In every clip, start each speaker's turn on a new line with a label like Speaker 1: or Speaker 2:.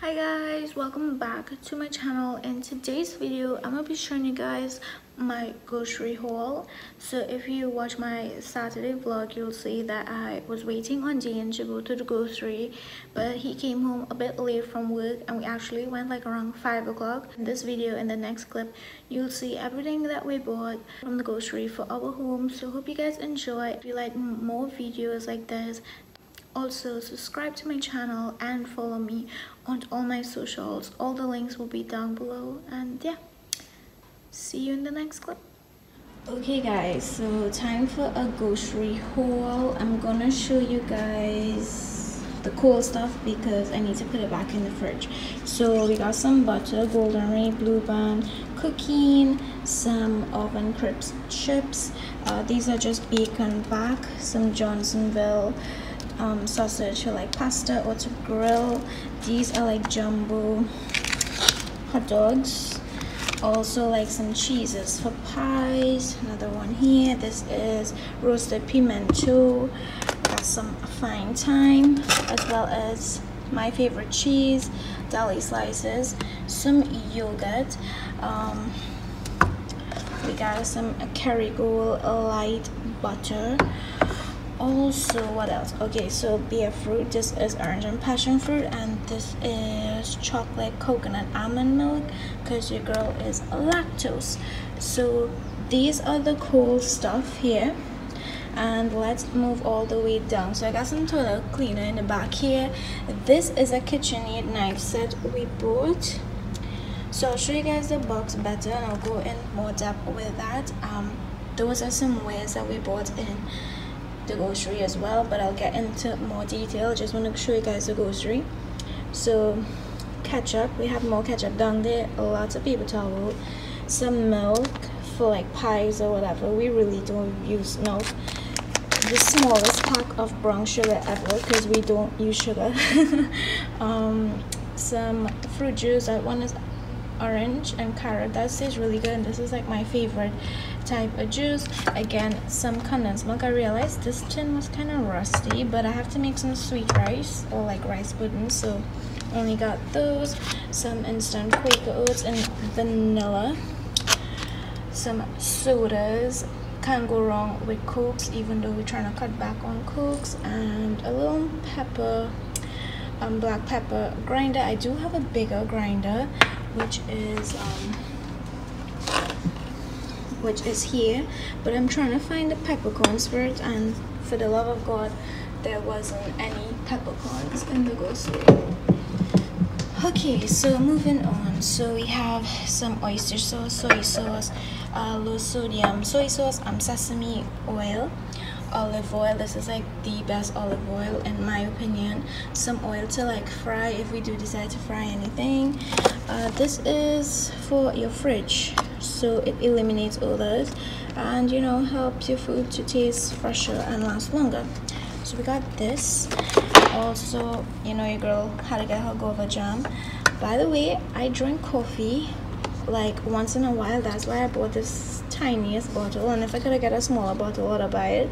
Speaker 1: Hi guys, welcome back to my channel. In today's video, I'm gonna be showing you guys my grocery haul. So if you watch my Saturday vlog, you'll see that I was waiting on Dean to go to the grocery, but he came home a bit late from work and we actually went like around 5 o'clock. In this video, in the next clip, you'll see everything that we bought from the grocery for our home. So hope you guys enjoy. If you like more videos like this, also subscribe to my channel and follow me on all my socials. All the links will be down below. And yeah see you in the next clip. Okay guys so time for a grocery haul. I'm gonna show you guys the cool stuff because i need to put it back in the fridge. So we got some butter golden ray blue band cooking some oven crisp chips. Uh, these are just bacon back some johnsonville um, sausage for like pasta or to grill. These are like jumbo hot dogs. Also like some cheeses for pies. Another one here. This is roasted pimento. Got some fine thyme as well as my favorite cheese, deli slices, some yogurt. Um, we got some Kerrygold light butter also what else? Okay so beer fruit. This is orange and passion fruit and this is chocolate coconut almond milk because your girl is lactose. So these are the cool stuff here. And let's move all the way down. So i got some toilet cleaner in the back here. This is a kitchenaid knife set we bought. So i'll show you guys the box better and i'll go in more depth with that. Um those are some wares that we bought in the grocery as well but I'll get into more detail. Just want to show you guys the grocery. So ketchup we have more ketchup down there. Lots of paper towel some milk for like pies or whatever. We really don't use milk. The smallest pack of brown sugar ever because we don't use sugar. Um, some fruit juice that one is orange and carrot. That tastes really good and this is like my favorite type of juice. Again some condensed milk. I realized this tin was kind of rusty but i have to make some sweet rice or like rice pudding so only got those some instant quaker oats and vanilla some sodas. Can't go wrong with cokes even though we're trying to cut back on cokes and a little pepper um, black pepper grinder. I do have a bigger grinder which is um, which is here but I'm trying to find the peppercorns first and for the love of God there wasn't any peppercorns in the grocery. Okay so moving on. So we have some oyster sauce soy sauce uh, low sodium soy sauce um, sesame oil olive oil. This is like the best olive oil in my opinion. Some oil to like fry if we do decide to fry anything. Uh, this is for your fridge. So it eliminates odors and you know helps your food to taste fresher and last longer. So we got this. Also you know your girl had to get her guava jam. By the way i drink coffee like once in a while that's why i bought this tiniest bottle and if i could get a smaller bottle i'd buy it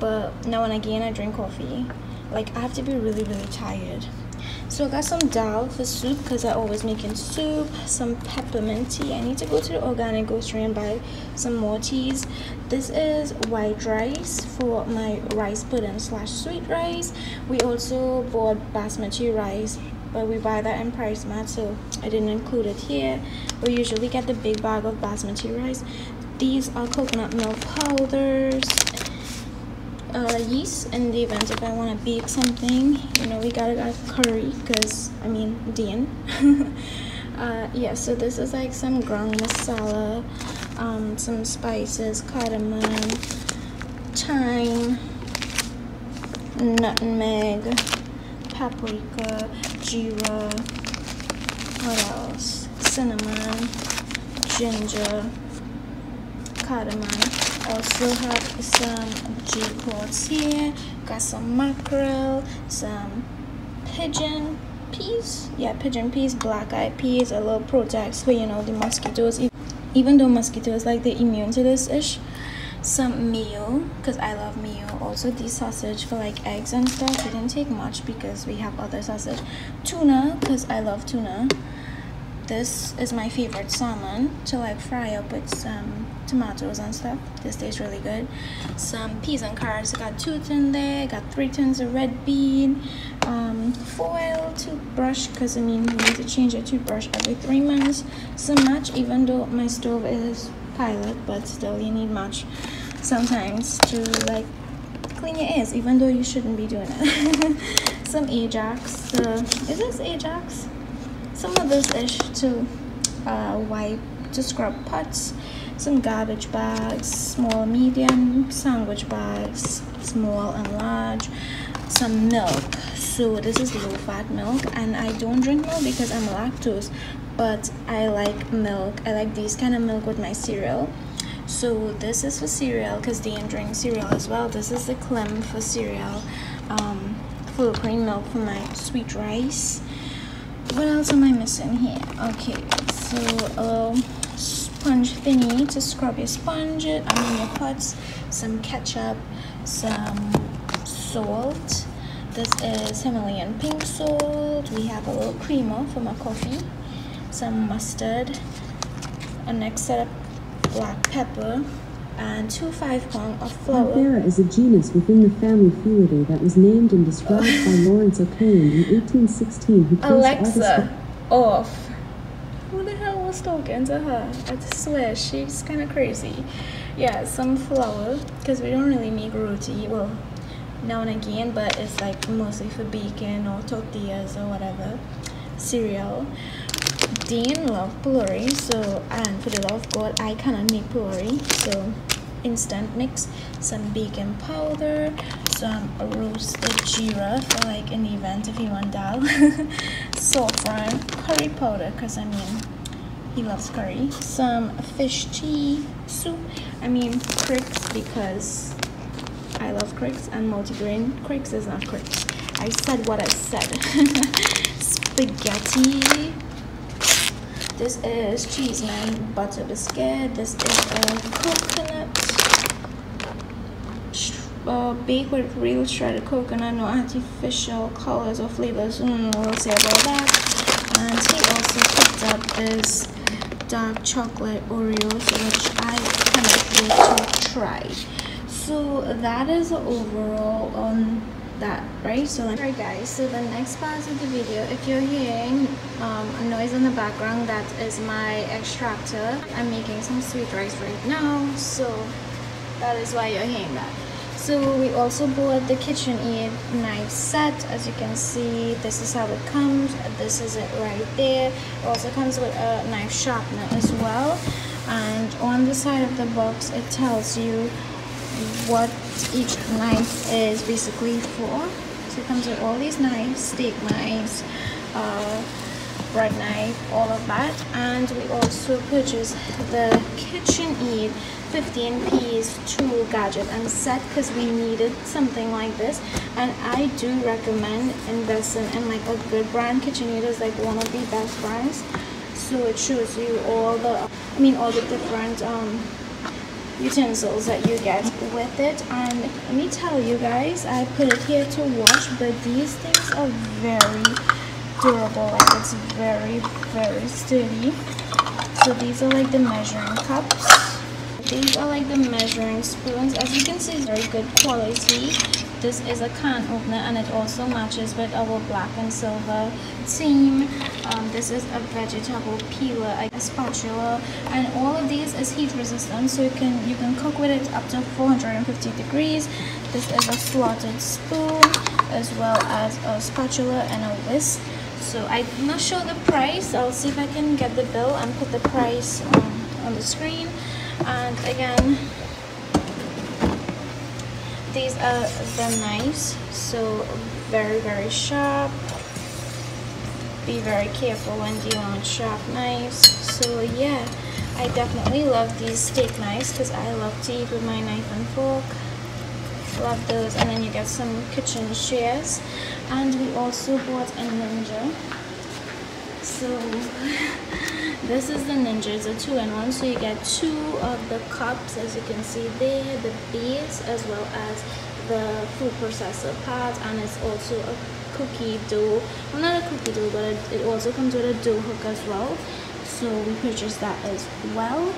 Speaker 1: but now and again i drink coffee like i have to be really really tired so I got some dal for soup because I always making soup, some peppermint tea. I need to go to the organic grocery and buy some more teas. This is white rice for my rice pudding slash sweet rice. We also bought basmati rice but we buy that in PriceSmart so I didn't include it here. We usually get the big bag of basmati rice. These are coconut milk powders uh, yeast in the event if I want to bake something. You know, we gotta got curry because I mean Dean. uh, yeah, so this is like some ground masala, um, some spices, cardamom, thyme, nutmeg, paprika, jeera. What else? Cinnamon, ginger, cardamom also have some G chords here got some mackerel some pigeon peas yeah pigeon peas black eyed peas a little protects for you know the mosquitoes even though mosquitoes like they're immune to this ish some mayo because I love mayo also. This sausage for like eggs and stuff didn't take much because we have other sausage. Tuna because I love tuna. This is my favorite salmon to like fry up with some tomatoes and stuff. This tastes really good. Some peas and carrots I got two tins there got three tins of red bean um, foil toothbrush because I mean you need to change your toothbrush every three months. Some match even though my stove is pilot but still you need much sometimes to like clean your ears even though you shouldn't be doing it. Some ajax is this ajax? Some of this ish to uh, wipe to scrub pots. Some garbage bags small medium sandwich bags small and large. Some milk. So this is low fat milk and i don't drink milk because i'm lactose but i like milk. I like these kind of milk with my cereal. So this is for cereal because they drinks cereal as well. This is the Klim for cereal um, full cream milk for my sweet rice. What else am I missing here? Okay so a little sponge thingy to scrub your sponge I mean your pots some ketchup some salt. This is Himalayan pink salt. We have a little creamer for my coffee some mustard a next set of black pepper, and two 5 pound of flour.
Speaker 2: Panthera is a genus within the family Felidae that was named and described by Lorenz Oken in 1816. Who
Speaker 1: Alexa, off. Who the hell was talking to her? I swear, she's kind of crazy. Yeah, some flour, because we don't really make roti. Well, now and again, but it's like mostly for bacon or tortillas or whatever. Cereal. Dean love puree so and for the love of God I cannot make puree so instant mix some bacon powder some roasted jeera for like an event if you want dal saffron curry powder because I mean he loves curry. Some fish tea soup I mean Crix because I love Crix and multigrain Crix is not Crix I said what I said. Spaghetti this is cheese Cheeseman butter biscuit. This is a coconut uh, baked with real shredded coconut, no artificial colors or flavors. Mm, we'll say about that. And he also picked up this dark chocolate Oreos, which I cannot wait to try. So that is overall on that right? So like right guys so the next part of the video if you're hearing um, a noise in the background that is my extractor i'm making some sweet rice right now so that is why you're hearing that. So we also bought the KitchenAid knife set. As you can see this is how it comes. This is it right there. It also comes with a knife sharpener as well. And on the side of the box it tells you what each knife is basically four So it comes with all these knives, steak knives, uh, bread knife, all of that. And we also purchased the KitchenAid 15 piece tool gadget and set because we needed something like this. And I do recommend investing in like a good brand. KitchenAid is like one of the best brands. So it shows you all the, I mean all the different um, utensils that you get with it. And let me tell you guys I put it here to wash but these things are very durable like it's very very sturdy. So these are like the measuring cups. These are like the measuring spoons. As you can very good quality. This is a can opener and it also matches with our black and silver theme um, this is a vegetable peeler a spatula and all of these is heat resistant so you can you can cook with it up to 450 degrees. This is a slotted spoon as well as a spatula and a whisk. So i'm not sure the price. I'll see if i can get the bill and put the price on the screen. And again these are the knives so very very sharp. Be very careful when dealing with sharp knives. So yeah I definitely love these steak knives because I love to eat with my knife and fork. Love those. And then you get some kitchen shears. And we also bought a ninja so this is the ninja it's a two-in-one so you get two of the cups as you can see there the base as well as the food processor pad and it's also a cookie dough. Well not a cookie dough but it, it also comes with a dough hook as well. So we purchased that as well.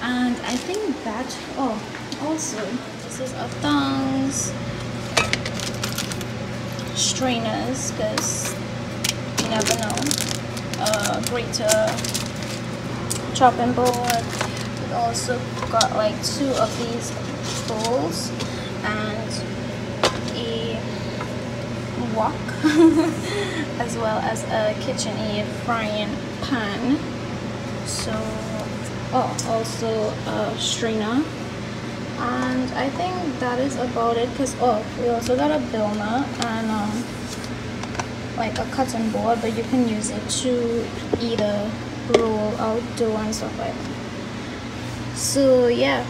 Speaker 1: And i think that oh also this is a thongs. Strainers because you never know uh, grater chopping board. We also got like two of these bowls and a wok as well as a KitchenAid frying pan. So oh also a strainer. And I think that is about it because oh we also got a Bilna and um, like a cutting board but you can use it to either roll out dough and stuff like so yeah